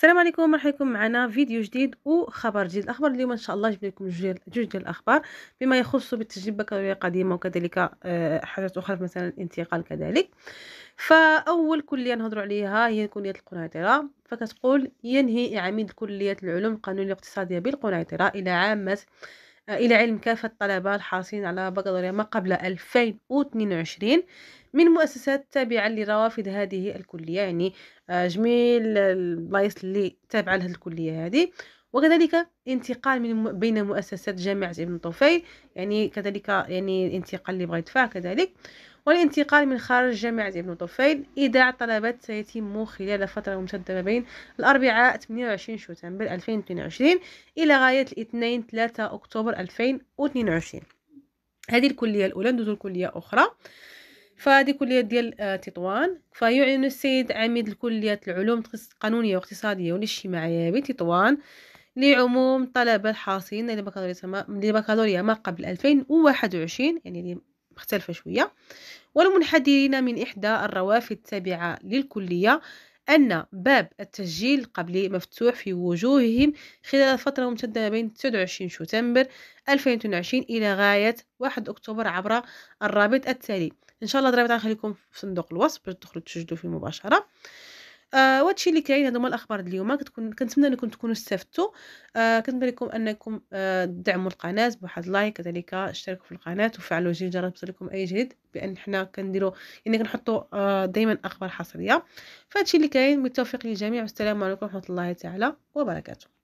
السلام عليكم مرحبا بكم معنا فيديو جديد وخبر جديد. الأخبار اليوم إن شاء الله جبت لكم جوج ديال الأخبار بما يخص بالتجربة البكالوريا القديمه وكذلك آه، حاجات أخرى مثلا الانتقال كذلك. فأول كلية نهضروا عليها هي كلية القنيطرة. فكتقول ينهي عميد كلية العلوم القانونية الاقتصاديه بالقنيطرة إلى عامة إلى علم كافة الطلبه الحاصلين على بكالوريا ما قبل 2022 من مؤسسات تابعة لروافد هذه الكلية. يعني آه، جميل البلايص اللي تابعة لهذه الكلية هذه. وكذلك انتقال من بين مؤسسات جامعة ابن طفيل. يعني كذلك يعني الانتقال اللي بغى يدفع كذلك. والانتقال من خارج جامعة ابن طفيل إيداع طلبات سيتم خلال فترة ممتدة ما بين الأربعاء 28 شتنبر 2022 إلى غاية الاثنين 3 أكتوبر 2022 هذه الكلية الأولى ندوز الكلية أخرى. فهذه كلية ديال آه، تطوان. فيعلن السيد عميد الكلية العلوم القانونية والاقتصادية والاجتماعية بتطوان لعموم طلبة الحاصلين لبكالوريا ما قبل 2021 يعني مختلفة شوية. والمنحدرين من إحدى الروافد التابعة للكلية أن باب التسجيل القبلي مفتوح في وجوههم خلال فترة ممتدة بين 29 شتنبر 2022 إلى غاية 1 أكتوبر عبر الرابط التالي. إن شاء الله الرابط غنخليكم في صندوق الوصف باش تدخلوا تسجلوا فيه مباشرة. آه وهادشي اللي كاين هادو هما الأخبار اليوم. كتكون كنتمنى أنكم تكونوا استفدتوا. آه كنتمنى لكم أنكم آه تدعموا القناة بواحد لايك كذلك اشتركوا في القناة وفعلوا جرس الجرس لكم أي جديد بأن حنا كنديروا يعني كنحطوا آه دائما أخبار حصرية. فهادشي اللي كاين بالتوفيق للجميع. والسلام عليكم ورحمة الله تعالى وبركاته.